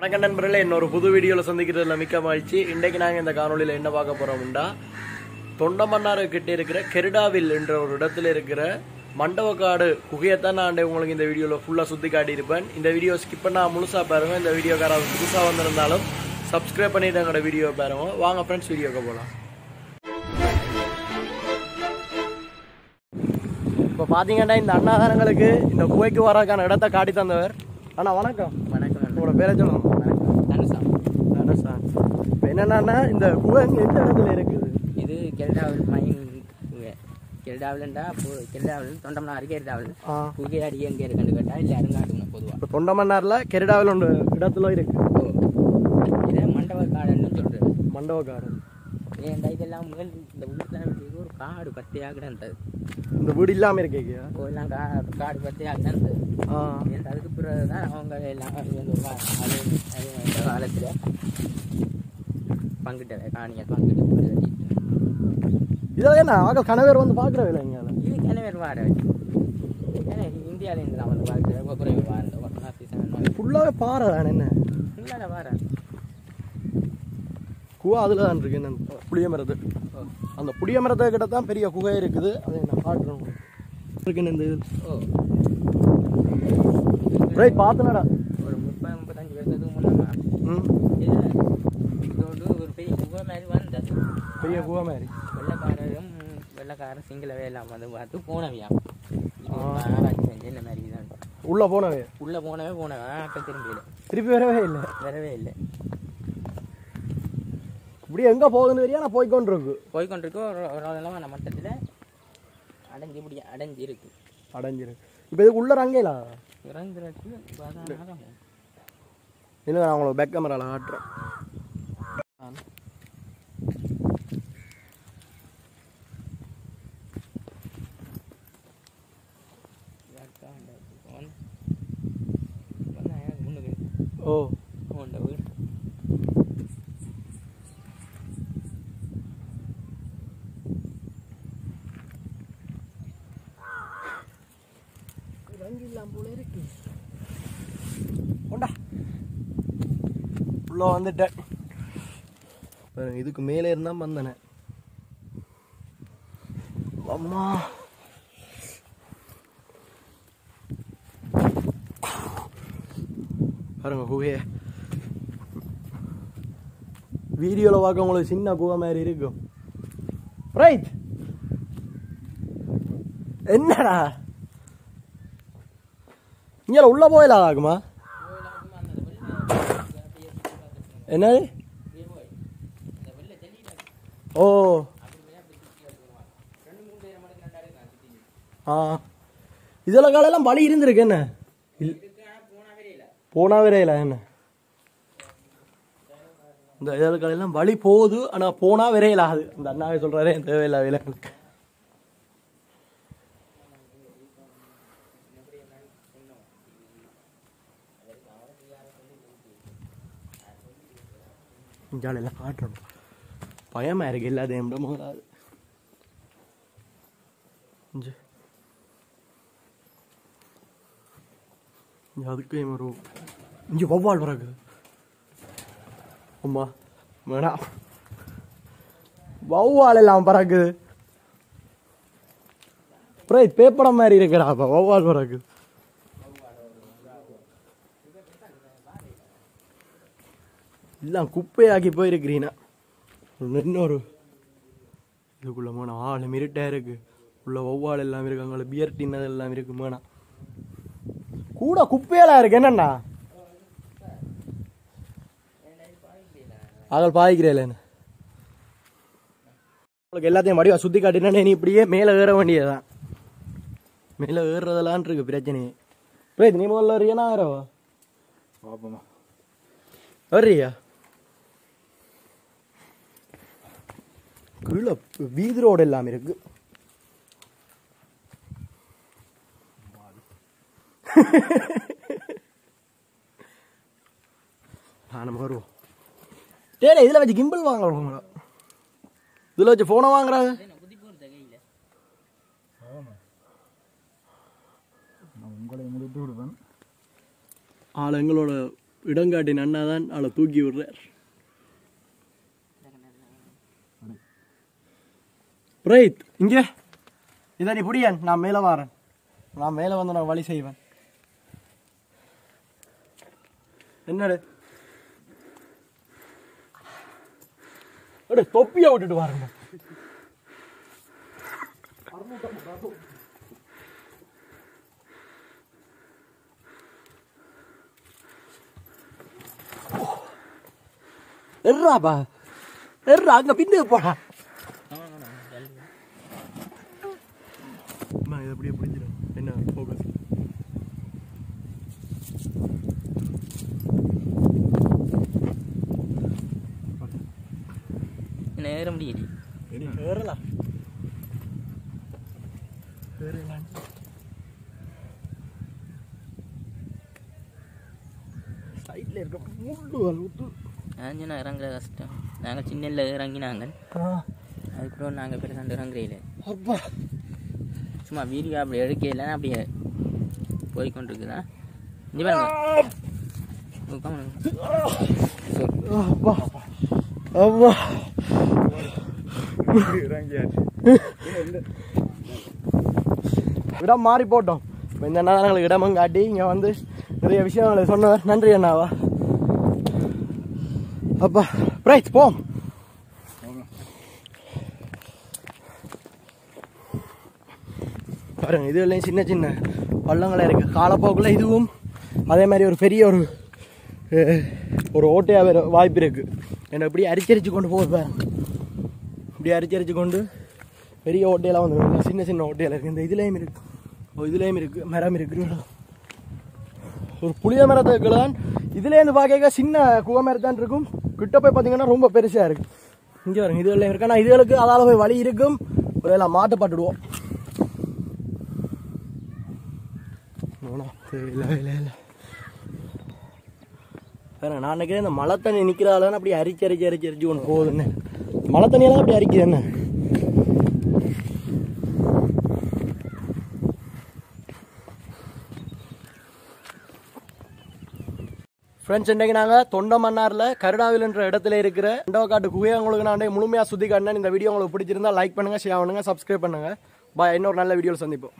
வணக்கம் நண்பர்களே இன்னொரு புது வீடியோவில் சந்திக்கிறதுல மிக்க மகிழ்ச்சி. இன்றைக்கு நாங்கள் இந்த காணொலியில் என்ன பார்க்க போறோம்டா தொண்டமன்னாறு கிட்ட இருக்கிற கெரிடாவில் என்ற ஒரு இடத்துல இருக்கிற மண்டபக்காடு குகையைத்தான் நான் உங்களுக்கு இந்த வீடியோவில் ஃபுல்லாக சுற்றி காட்டியிருப்பேன். இந்த வீடியோ ஸ்கிப் பண்ணால் முழுசாக பாருங்க. இந்த வீடியோக்காராவது புதுசாக வந்திருந்தாலும் சப்ஸ்கிரைப் பண்ணிட்டு எங்களோட வீடியோ பாருங்க. வாங்க ஃப்ரெண்ட்ஸ் வீடியோக்கு போகலாம் இப்போ பார்த்தீங்கன்னா இந்த அண்ணாதாரங்களுக்கு இந்த குகைக்கு வரக்கான இடத்த காட்டி தந்தவர். அண்ணா வணக்கம். பேரை சொல்லணும் தனுஷம் தனுஷா. இப்போ என்னன்னா இந்த குகை இங்க எந்த இடத்துல இருக்குது? இது கெல்டாவில் மைன் கெல்டாவில்ண்டா கெல்டாவில் தொண்டம்னாரு கெல்டாவில் ஆ. புகை அடி எங்கே இருக்குன்னு கேட்டால் இல்லை அருங்காட்டுங்க பொதுவாக இப்போ தொண்டமன்னார்ல கெரிடாவில் ஒன்று இடத்துல இருக்கு. ஓ. இதை மண்டப காடுன்னு சொல்கிறது மண்டப கார்டன். ஏன்டா இதெல்லாம் முதல் இந்த இது ஒரு காடு பத்தியாக கிடந்தது இந்த வீடு இல்லாமல் இருக்கீங்க எல்லாம் கா காடு பத்தியாக கிடந்தது ஏன்டா அதுக்கு பிறகு தான் அவங்க எல்லாம் அது அந்த காலத்தில் பங்கிட்ட காணியை பங்கிட்டு இதில் என்ன ஆக கணவர் வந்து பார்க்குற வேலை இங்கே? இது கிணவர் வார ஏன்னா இந்தியாவிலேருந்து நான் வந்து பார்க்குறேன் குறைவு சீசன் ஃபுல்லாகவே பாறை தானே என்ன? ஃபுல்லாக வாரேன் குகை அதில் தான் இருக்கு என்ன புளிய மரத்து அந்த புளிய மரத்தை கிட்ட தான் பெரிய குகை இருக்குது. அதை நான் காட்டுறேன் உங்களுக்கு. இருக்கு இந்த இது? ரைட் பார்த்துனடா ஒரு முப்பது முப்பத்தஞ்சு வருஷத்துக்கு முன்னாடி ம். ஒரு பெரிய குகை மாதிரி வந்தது. பெரிய குகை மாதிரி. வெள்ளைக்காரரும் வெள்ளைக்காரன் சிங்களவே எல்லாம் வந்து பார்த்து போனவையாம் ஆ. ஆராய்ச்சி செஞ்சு இந்த மாதிரி தான். உள்ளே போனவே உள்ளே போனவே போனவன் அப்போ திரும்பியில திருப்பி வரவே இல்லை. வரவே இல்லை. இப்படி எங்கே போகுதுன்னு தெரியா? நான் போய்க்கொண்டு இருக்கு போய்கொண்டிருக்க ஒரு மட்டத்தில் அடைஞ்சு இப்படி அடைஞ்சு இருக்கு அடைஞ்சிருக்கு இப்போ இதுக்கு உள்ள ரங்கையில இறங்குறதுக்கு இல்லை நான் உங்களுக்கு பேக் கேமராவில் காட்டுறேன். ஓ. கொண்டா உள்ள வந்துட்டேன். இதுக்கு மேலே இருந்தால் வந்தனே அம்மா. பாருங்க குகையை. வீடியோவில் பார்க்க உங்களுக்கு சின்ன குகை மாதிரி இருக்கும். ரைட் என்னடா? இங்கே உள்ள போயிடலாம் என்னது ஓ ஆ இதில் காலையெல்லாம் வழி இருந்திருக்கு என்ன? இல்- போனா வரையில என்ன? இந்த இதில் காலையெல்லாம் வழி போகுது ஆனால் போனால் வரையில ஆகுது இந்த அண்ணாவே சொல்கிறாரே தேவையில்லை விலங்குக்கு ஜாலியெல்லாம் காட்டுறோம் பயமாக இருக்கு எல்லாத்தையும் விட முதலாது அதுக்கு ஒரு இங்கே வவ்வால் பிறகு அம்மா வேணாம் வௌவால் எல்லாம் பறக்குது. அப்புறம் பேப்படம் மாதிரி இருக்குடா அப்போ. வௌவால் பறக்குது. எல்லாம் குப்பையாக்கி போயிருக்கிறீனா? இன்னொரு. இதுக்குள்ள போனா ஆள் மிருட்டா இருக்கு. உள்ள வௌவால் எல்லாம் இருக்கு அங்கே பியர் டின்னது எல்லாம் இருக்கு மேனா. கூட குப்பையெல்லாம் இருக்கு என்னண்ணா? ஆகல் பாதிக்கிறேன் உங்களுக்கு எல்லாத்தையும் வடிவா சுத்தி காட்டினா நீ இப்படியே மேலே ஏற வேண்டியதுதான். மேலே ஏறுறதெல்லாம் இருக்கு பிரச்சனையே. பிரேத் நீ முதல்ல வரியா நான் பாப்போமா. வர்றியா கீழே வீதி ரோடு எல்லாம் இருக்கு. ஆ, நம்ம வருவோம். டேய் இதில் வச்சு கிம்பிள் வாங்குறோம் இதில் வச்சு ஃபோனை வாங்குறாங்க ஆள் எங்களோட இடங்காட்டின் அண்ணா தான் அவளை தூக்கி விடுறார். ரைட் இங்கே. இதை நீ புடியன் நான் மேலே வரேன். நான் மேலே வந்து நான் வழி செய்வேன். என்னடு? தொப்பியை விட்டுட்டு வரணும் எர்றாப்பா எர்றா அங்க பின்னுக்கு போடா அம்மா, இதை அப்படியே பிடிச்சிடும் என்ன ஃபோக்கஸ் என்ன ஏற முடியல ஏறலாம் ஏறலாம் சைடில் இருக்க முள்ளு வலுத்து நான் சொன்ன இறங்குற கஷ்டம் நாங்கள் சின்னல இறங்கினாங்க அதுக்கப்புறம் நாங்கள் பெருசாண்டு இறங்குறையில அப்பா சும்மா வீடியோ அப்படி எடுக்கையில் அப்படியே போய் கொண்டிருக்குதா இங்கே பாருங்க. உட்காந்து. அப்பா. அப்பா. இடம் மாறி போட்டோம். இப்போ இந்த அண்ணா எங்களுக்கு இடமும் காட்டி இங்கே வந்து நிறைய விஷயங்களை சொன்னவர் நன்றி அண்ணாவா? அப்பா. ரைட் போம். பாருங்கள் இதுலையும் சின்ன சின்ன பள்ளங்களாக இருக்குது காலப்போக்கில் இதுவும் அதே மாதிரி ஒரு பெரிய ஒரு ஒரு ஓட்டையாக வேற வாய்ப்பு இருக்குது என்னை இப்படி அரிச்சரிச்சு கொண்டு போவேன் இப்படி அரிச்சரிச்சு கொண்டு பெரிய ஓட்டையெல்லாம் வந்து சின்ன சின்ன ஓட்டையில் இருக்குது இந்த இதுலேயும் இருக்குது ஓ இதுலேயும் இருக்கு. மரம் இருக்குது ஒரு புளிய மரத்துக்கு தான் இதுலேருந்து பார்க்க சின்ன குவ மரத்தான் இருக்கும். கிட்ட போய் பார்த்தீங்கன்னா ரொம்ப பெருசாக இருக்குது இங்கே வருங்க இதுவெல்லாம் இருக்குது ஆனால் இதுகளுக்கு அதால் போய் வழி இருக்கும். ஒரு எல்லாம் மாட்டப்பட்டுடுவோம் வேணாம், இல்லை இல்லை வேற நான் நினைக்கிறேன் இந்த மழை தண்ணி நிற்கிறாள் அப்படி அரிச்சு அரிச்சு அரிச்சு அரிச்சு ஒன்று போகுதுன்னு மழை தண்ணியெல்லாம் அப்படி அரிக்குது என்ன? ஃப்ரெண்ட்ஸ் இன்றைக்கு நாங்கள் தொண்டமன்னாரில் கருடாவில்ன்ற இடத்துல இருக்கிற ரெண்டவக்காட்டு குகையை உங்களுக்கு நான் முழுமையாக சுற்றி காட்டினேன். இந்த வீடியோ உங்களுக்கு பிடிச்சிருந்தா லைக் பண்ணுங்கள் ஷேர் பண்ணுங்கள் சப்ஸ்கிரைப் பண்ணுங்கள் பாய் இன்னொரு நல்ல வீடியோவில் சந்திப்போம்.